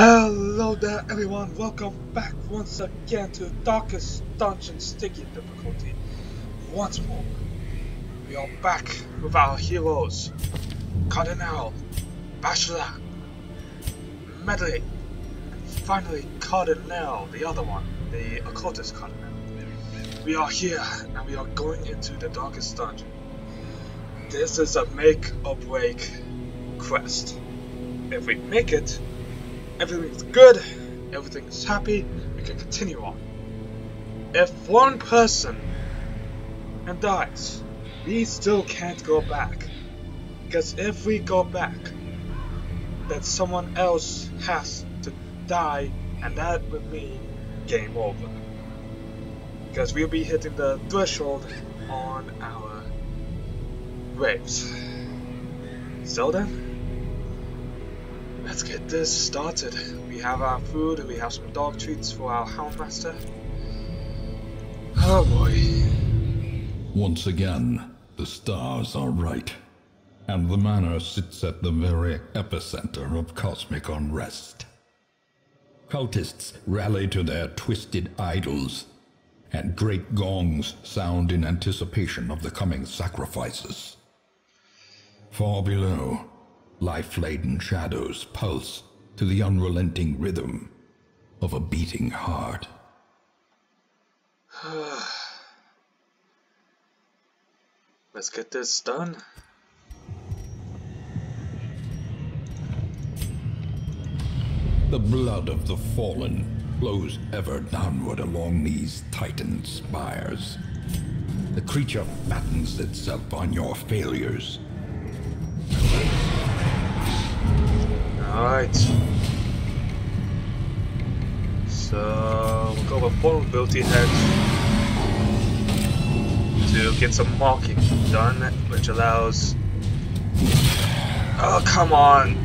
Hello there everyone, welcome back once again to Darkest Dungeon Stygian difficulty. Once more, we are back with our heroes, Cardinal, Bachelor, Medley, and finally Cardinal, the other one, the occultist Cardinal. We are here and we are going into the Darkest Dungeon. This is a make or break quest. If we make it, everything's good, everything's happy, we can continue on. If one person and dies, we still can't go back. Because if we go back, then someone else has to die, and that would mean game over. Because we'll be hitting the threshold on our graves. So then, let's get this started. We have our food, we have some dog treats for our Houndmaster. Oh boy. Once again, the stars are right, and the manor sits at the very epicenter of cosmic unrest. Cultists rally to their twisted idols, and great gongs sound in anticipation of the coming sacrifices. Far below, life-laden shadows pulse to the unrelenting rhythm of a beating heart. Let's get this done. The blood of the fallen flows ever downward along these titan spires. The creature fattens itself on your failures. Alright. So, we'll go with Vulnerability Hex to get some marking done, which allows... Oh, come on!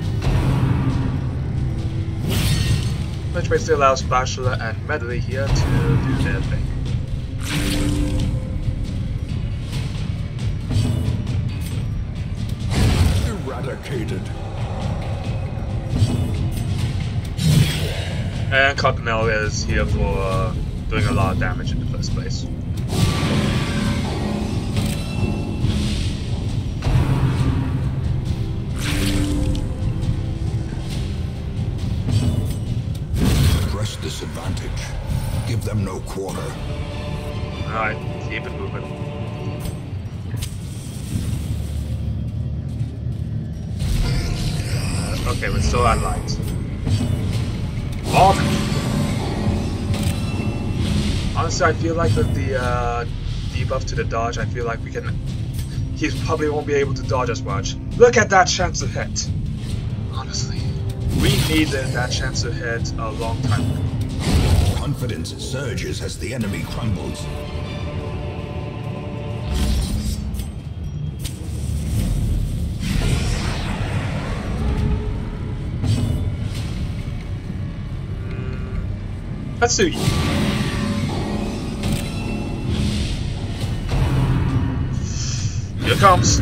Which basically allows Bachelor and Medley here to do their thing. Eradicated. And Cardinal is here for uh, doing a lot of damage in the first place. Press this advantage. Give them no quarter. Alright, keep it moving. Okay, we're still at light. Honestly, I feel like with the uh, debuff to the dodge, I feel like we can... He probably won't be able to dodge as much. Look at that chance to hit! Honestly. We needed that chance to hit a long time ago. Confidence surges as the enemy crumbles. Do. Here comes.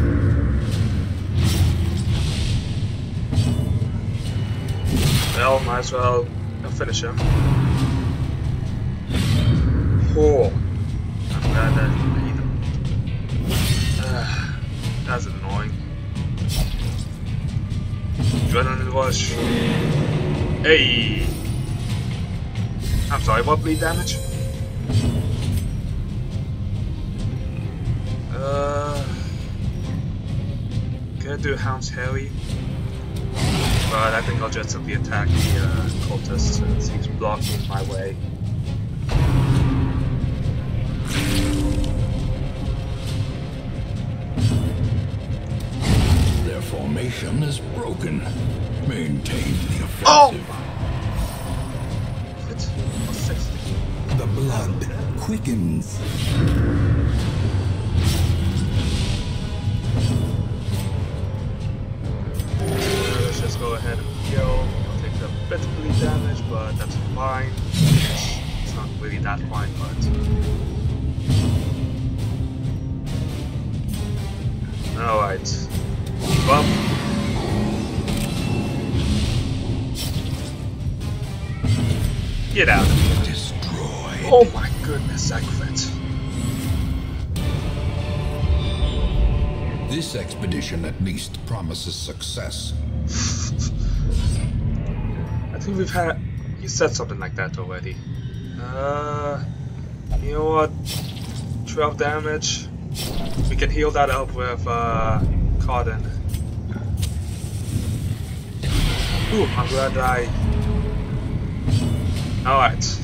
Well, might as well finish him. Oh, I'm glad that he hit him. Uh, that's annoying. Adrenaline rush. Hey! I'm sorry, what bleed damage? Uh, gonna do Hound's Harry, but I think I'll just simply attack the uh, cultist since he's blocking my way. Their formation is broken. Maintain the Oh! offensive. It's quickens. Let's just go ahead and heal. I'll take a bit of bleed damage, but that's fine. It's not really that fine, but. Alright. Well. Get out of here. Destroy. Oh my I quit. This expedition at least promises success. I think we've had. You said something like that already. Uh. You know what? 12 damage. We can heal that up with uh, Cotton. Ooh, I'm glad I. Alright.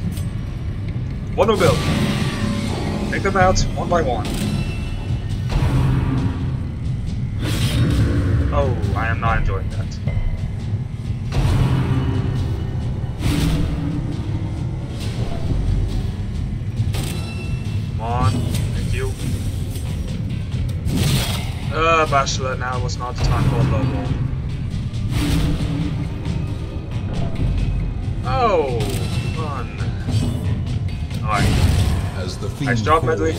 One more build. Take them out one by one. Oh, I am not enjoying that. Come on, thank you. Uh, Bachelor, now was not the time for a low roll. Oh. Alright, As the fiend Nice job, falls, Medley.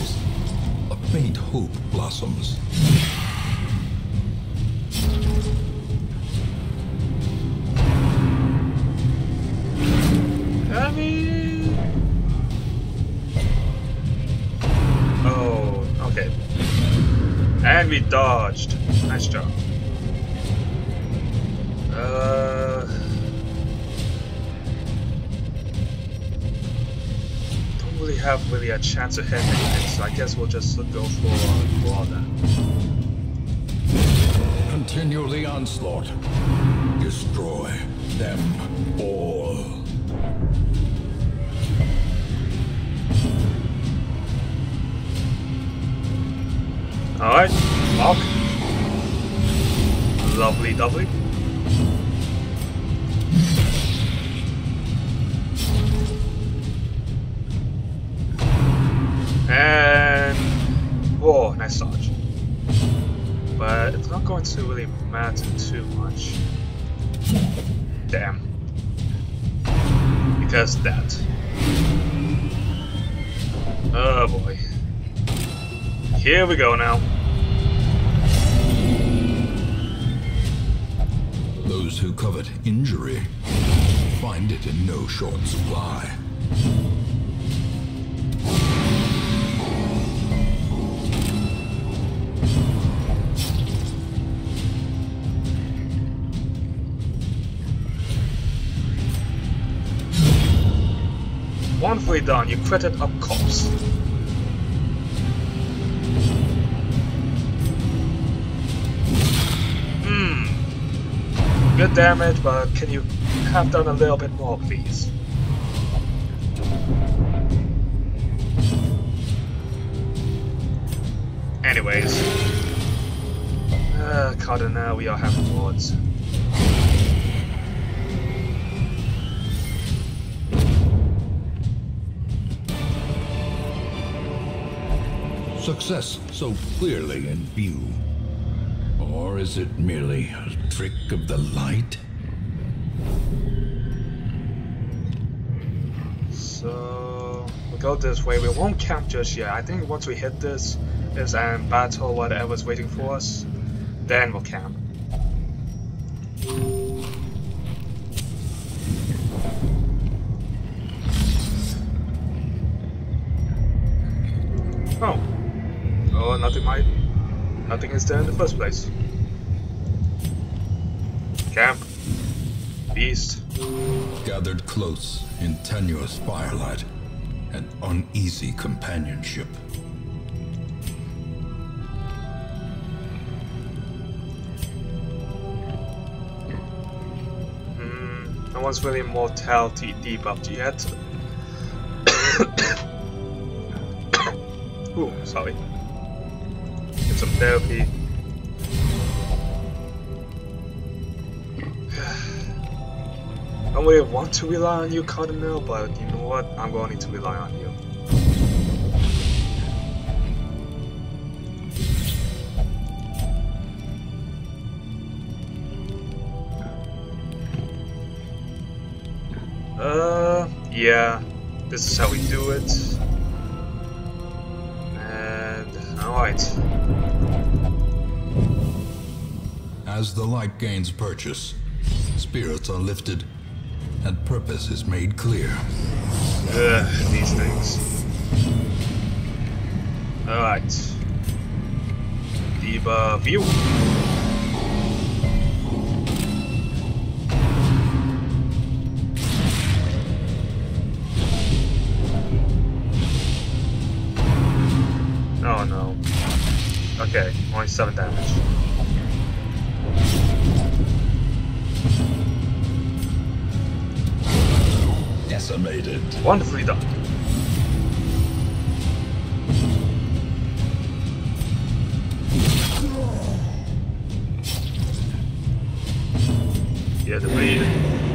a faint hope blossoms. I. Oh, okay. And we dodged. Nice job. Have really a chance to hit anything, so I guess we'll just go for Brawl then. Continue the onslaught. Destroy them all. Alright, lock. Lovely, lovely. Going to really matter too much. Damn. Because that. Oh boy. Here we go now. Those who covet injury find it in no short supply. Wonderfully down, you critted up cops. Hmm. Good damage, but can you have done a little bit more, please? Anyways. Uh, now we are having wards. Success so clearly in view. Or is it merely a trick of the light? So we go this way. We won't camp just yet. I think once we hit this, this and um, battle whatever's waiting for us, then we'll camp. Oh, nothing is there in the first place. Camp. Beast. Gathered close in tenuous firelight and uneasy companionship. Hmm, no one's really mortality debuffed yet. Ooh, sorry. Some therapy. I don't really want to rely on you, Cardinal, but you know what? I'm going to rely on you. Uh, yeah. This is how we do it. And, alright. As the light gains purchase, spirits are lifted, and purpose is made clear. Ugh, these things. Alright. Diva view. Oh no. Okay, only 7 damage. Decimated. Wonderfully done. Yeah, the bleed.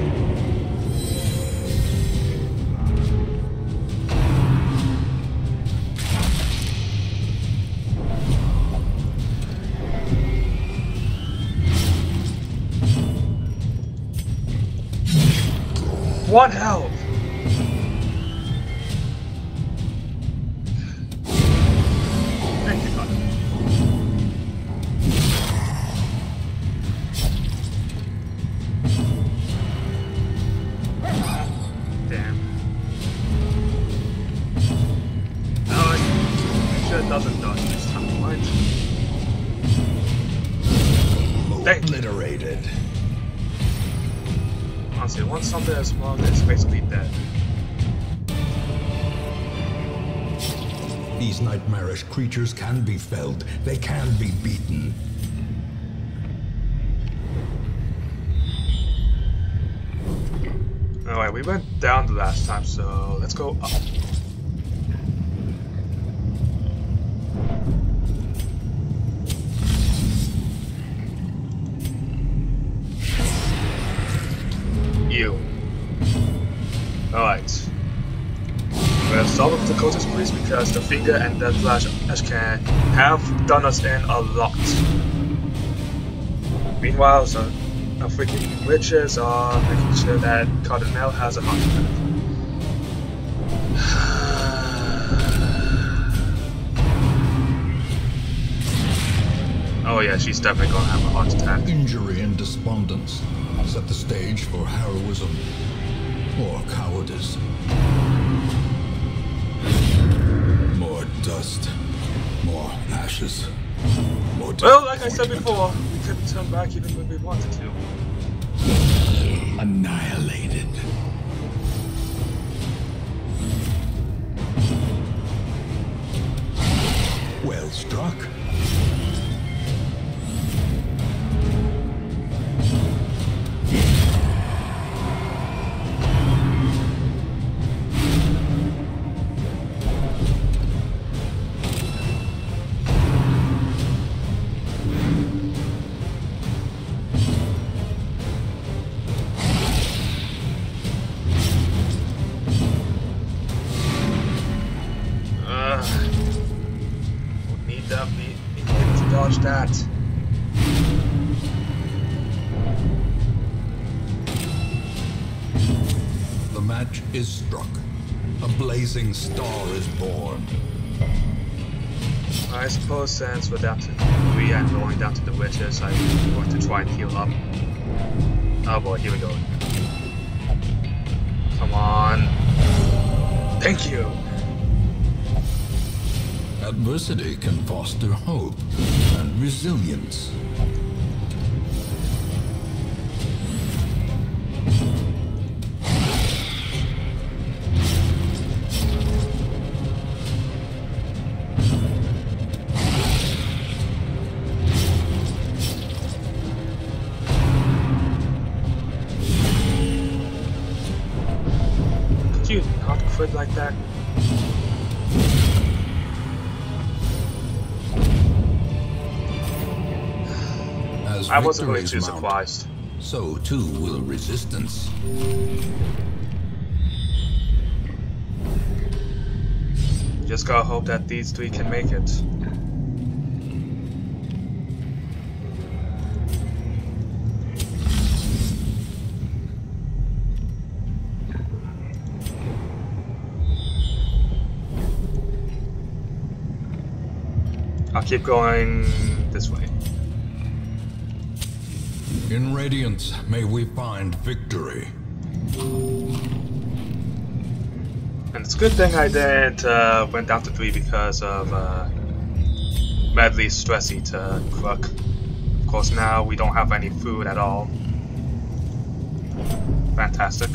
You. Obliterated. Honestly, once something is small, it's basically dead. These nightmarish creatures can be felled. They can be beaten. Alright, we went down the last time, so let's go up. Finger and the flash Ashcan have done us in a lot. Meanwhile, the freaking witches are making sure that Cardinal has a heart. Oh yeah, she's definitely gonna have a heart attack. Injury and despondence set the stage for heroism or cowardice. Dust, more ashes, more Well, like I said before, we couldn't turn back even when we wanted to. Annihilated. Well struck. Blazing star is born. I suppose since we're down to three and going down to the witches, I'm going to try and heal up. Oh boy, here we go. Come on. Thank you. Adversity can foster hope and resilience. I wasn't really victories too surprised. So too will resistance. Just gotta hope that these three can make it. I'll keep going this way. In Radiance, may we find victory. And it's a good thing I didn't uh, went down to 3 because of uh, Medley's stress eater crook. Of course now we don't have any food at all. Fantastic.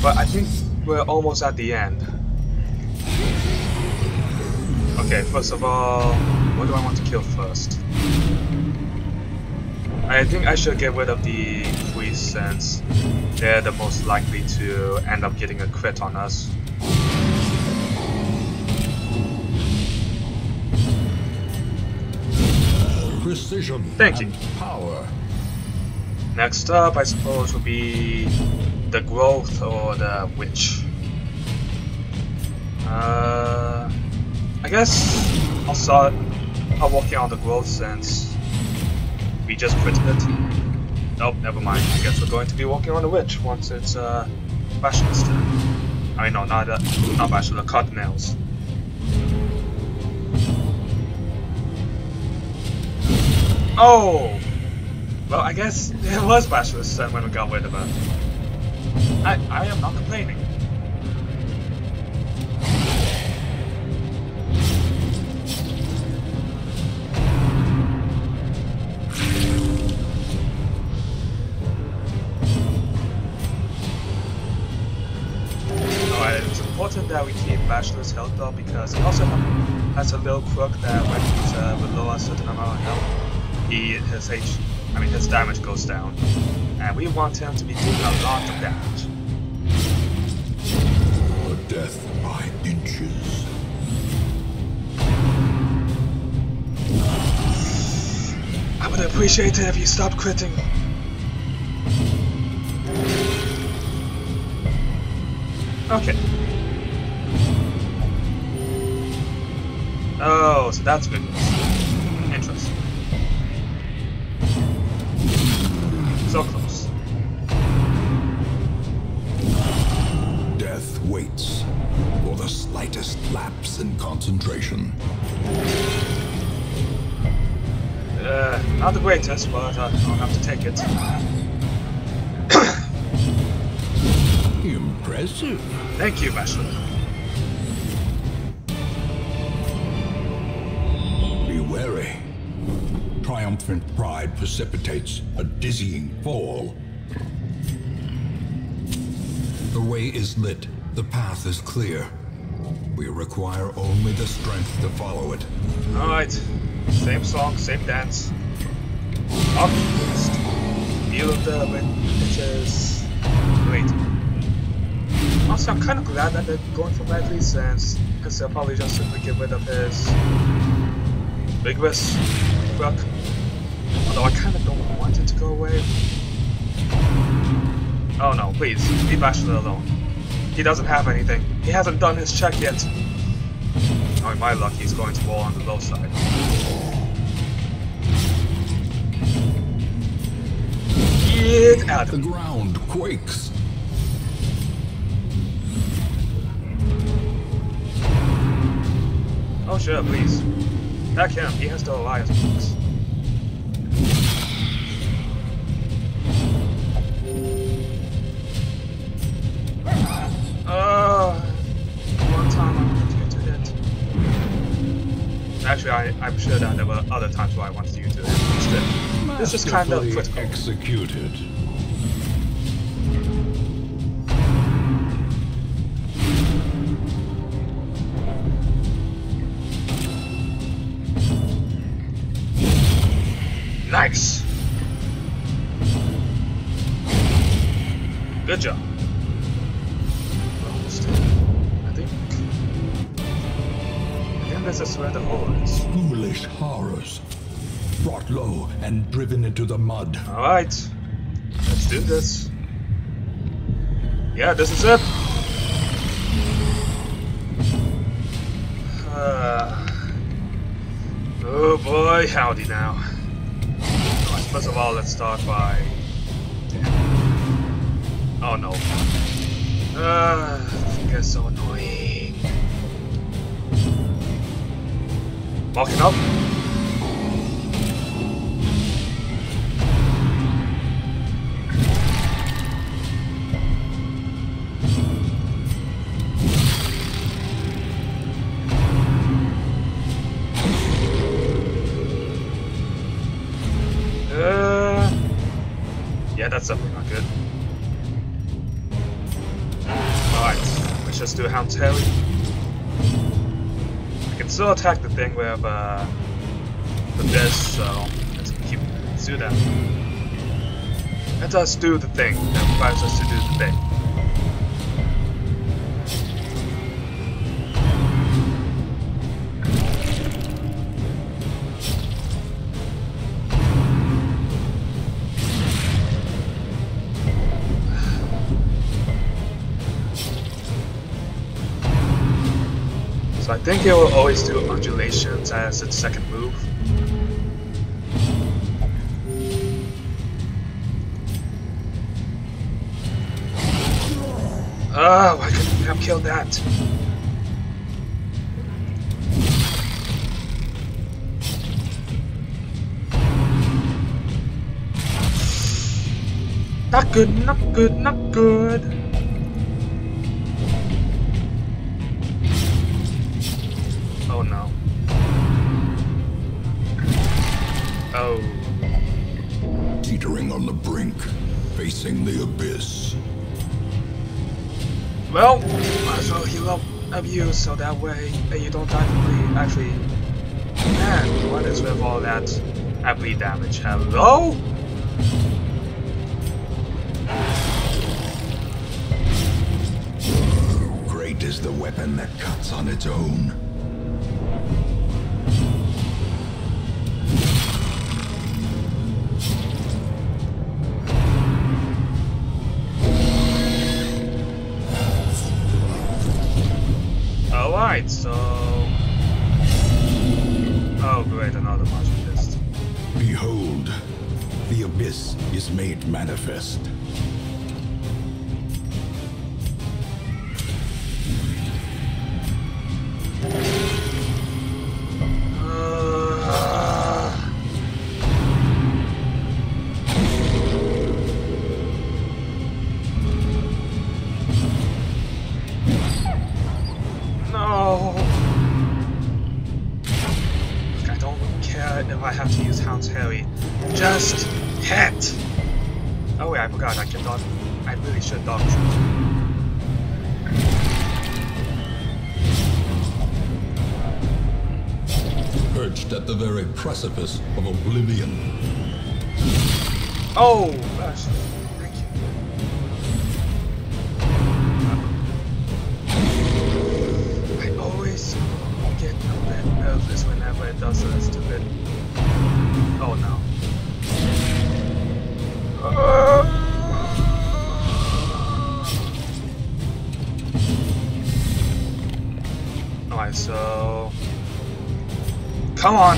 But I think we're almost at the end. Okay, first of all, what do I want to kill first? I think I should get rid of the priests since they're the most likely to end up getting a crit on us. Precision Thank you. power. Next up, I suppose, would be the growth or the witch. Uh, I guess I'll start. I'll walk in on the growth since we just critted it. Nope, never mind. I guess we're going to be walking on the witch once it's uh, Bashful's turn. I mean, no, not uh, not the Cardinals. Oh! Well, I guess it was Bashful's turn when we got rid of her. I, I am not complaining. Bachelor's health up because he also has a little quirk that when he's uh, below a certain amount of health, he his H, I mean his damage goes down, and we want him to be doing a lot of damage. Or death by inches. I would appreciate it if you stopped critting. Okay. Oh, so that's good. Interesting. So close. Death waits for the slightest lapse in concentration. Uh, not the greatest, but I'll have to take it. Impressive. Thank you, Bachelor. Wary. Triumphant pride precipitates a dizzying fall. The way is lit. The path is clear. We require only the strength to follow it. Alright. Same song, same dance. Optimist. Feel of the is great. Also, I'm kind of glad that they're going for Medley since because they'll probably just simply get rid of his vigorous rock. Although I kind of don't want it to go away. Oh no, please, leave Bachelor alone. He doesn't have anything. He hasn't done his check yet. Oh, in my luck, he's going to roll on the low side. Get out The of here. ground quakes. Oh, sure, please. Back him. He has to the Elias books. Oh, uh, one time I wanted to to hit. Actually, I, I'm sure that there were other times where I wanted you to hit. Still, this is kind of critical. executed. This is where the hole is. Foolish horrors. Brought low and driven into the mud. Alright. Let's do this. Yeah, this is it. Uh, oh boy, howdy now. Alright, first of all, let's start by. Oh no. Uh, this is so annoying. Lock it up. Uh, yeah, that's definitely not good. Alright, let's just do a Hound Tail still attack the thing with uh, the this, so let's keep let's do that. Let us do the thing that requires us to do the thing. Think it will always do undulations as its second move. Oh, why couldn't have killed that? Not good, not good, not good. Oh. Teetering on the brink, facing the abyss. Well, might as well heal up, up you so that way you don't die from. Actually, man, what is with all that I bleed damage? Hello? Great is the weapon that cuts on its own. Alright, so... Oh great, another monster fist. Behold, the abyss is made manifest. Perched at the very precipice of oblivion. Oh, gosh. I always get a stupid. Oh no. Alright, Come on!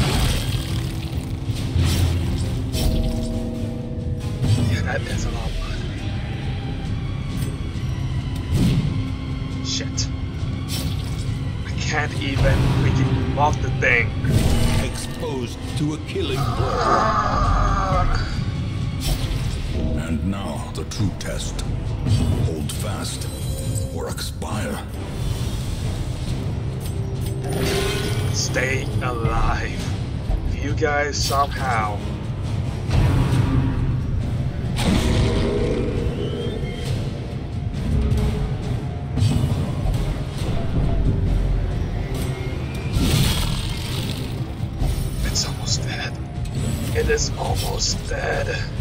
Yeah, that is a lot of blood. Shit. I can't even freaking walk the thing. Exposed to a killing blow. And now the true test. Hold fast or expire. Stay alive. If you guys somehow It's almost dead. It is almost dead.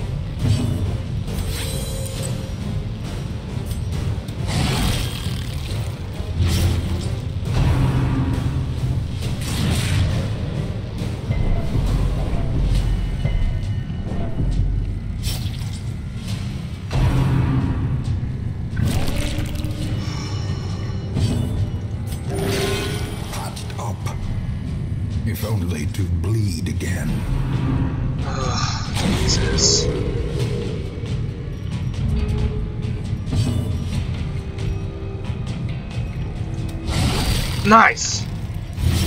If only to bleed again. Ugh, Jesus. Nice!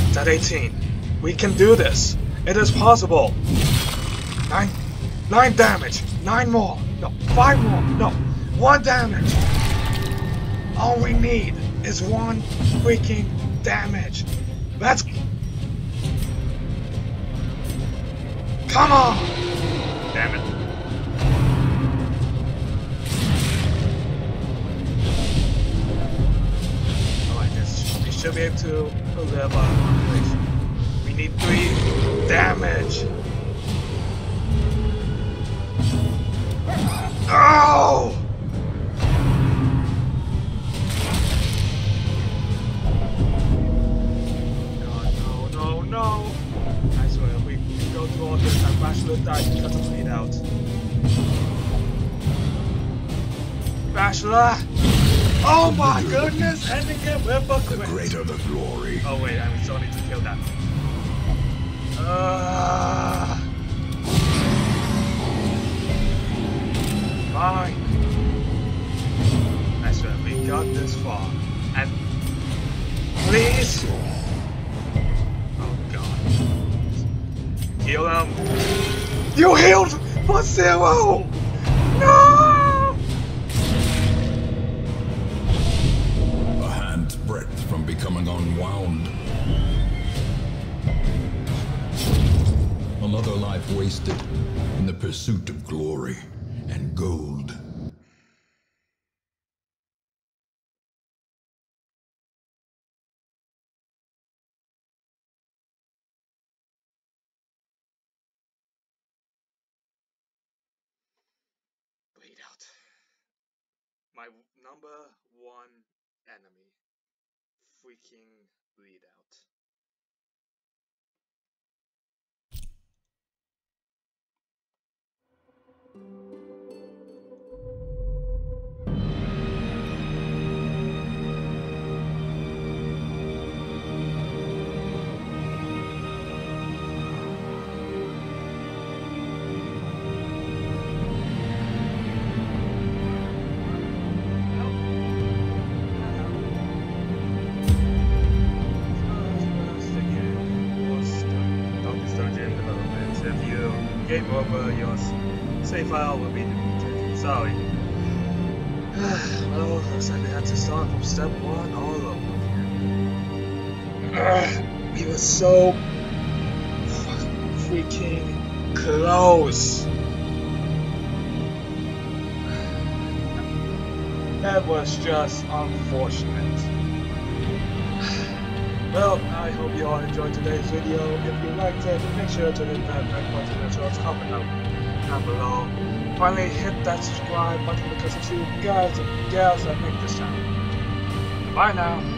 It's at 18. We can do this. It is possible. Nine, nine damage. Nine more. No, five more. No, one damage. All we need is one freaking damage. Let's. Come on! Damn it. Alright, we should be able to level up. We need three damage. Bachelor! Oh my goodness! Ending it with a The greater the glory. Oh wait, I still need to kill that. Uh, fine. I swear, we got this far. And please! Oh god. Heal him! You healed for zero! No! Becoming unwound. Another life wasted in the pursuit of glory and gold. Bleed out. My number one enemy. Freaking bleed out. Game over, your save file will be deleted. Sorry. well, looks like we had to start from step one all over again. we were so freaking close. That was just unfortunate. Well, I hope you all enjoyed today's video. If you liked it, make sure to hit that red button well as comment down, down below. Finally, hit that subscribe button because it's you guys and gals that make this channel. Bye now.